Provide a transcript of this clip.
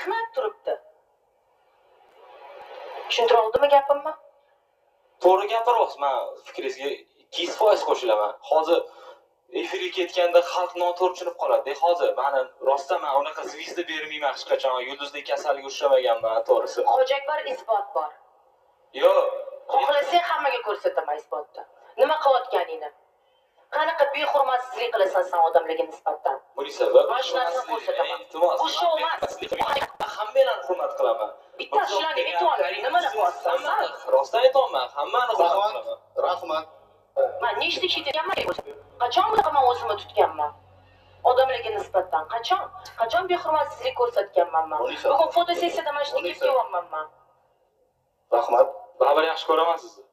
mehnat turibdi. Tushuntira oldimi gapimni? To'g'ri gapiryapsiz man fikringizga ikki yuz foiz qo'shilaman. Hozir efirga ketganda xalq noto'g'ri tushunib qoladi hozir mani rostdan man unaqa zvizda bermayman hech qachon yulduzlik kasalligiga uchramaganman to'g'risi. Hoji akbar isbot bor. Yo'q xohlasang hammaga ko'rsataman isbotni. Nima qilayotganingni? Qanaqa behurmatsizlik qilasan san odamlarga nisbatan? Buning sababi Mana shu narsani ko'rsataman. iltimos Bu shou emas. Bittasini aytib olmaydi nimani qilyapsan hammani rostdan aytyapman hammani rahmat rahmat man nechta ketganman qachon bunaqa man o'zimni tutganman odamlarga nisbatan qachon qachon behurmatsizlik ko'rsatganman man bugun fotosessiyada mana Munisa. kiyib kelyapman man rahmat baribir yaxshi ko'raman sizni